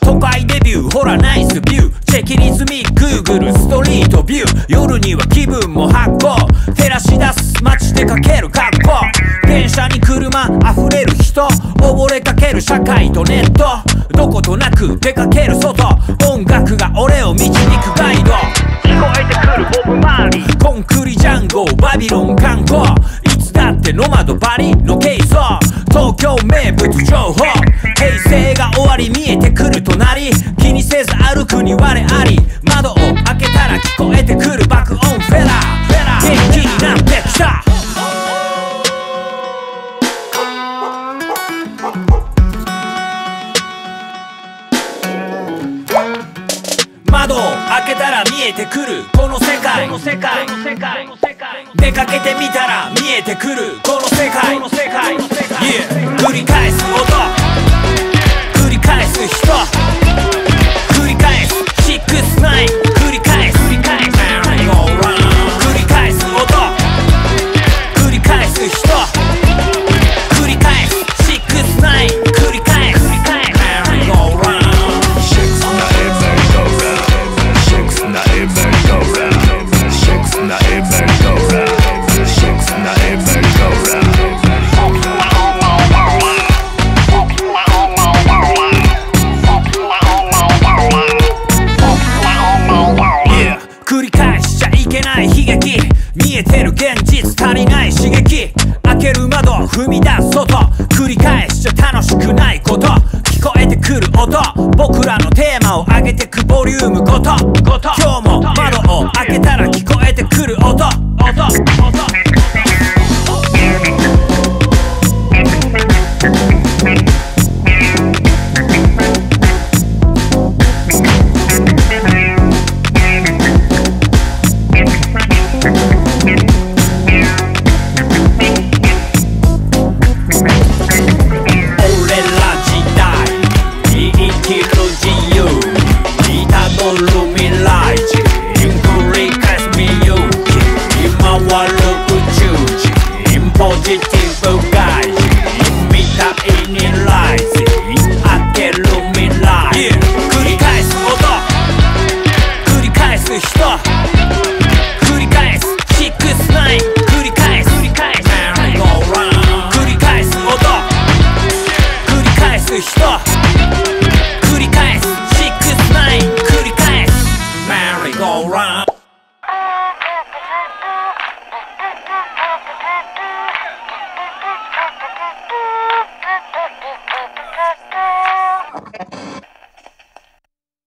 都会デビューほらナイスビュー。チェキリズミグーグルストリートビュー。夜には気分も発光。照らし出す街出かける格好電車に車溢れる人溺れかける社会とネットどことなく出かける外。音楽が俺を導くガイドコンクリジャンゴバビロン観光。いつだってノマドバリのケイソ東京名物情報。平成が終わり見えてくる隣気にせず歩くに我あり。窓を開けたら聞こえてくる爆音フェラー。元気になってきた。窓を開けたら見えてくる。この世界。出かけてみたら見えてくるこの世界。に見えてる現実足りない刺激。開ける窓踏み出す外繰り返しちゃ楽しくないこと。聞こえてくる音。僕らのテーマを上げてくボリュームごと。今日も窓を開けたら聞こえてくる音。fugitive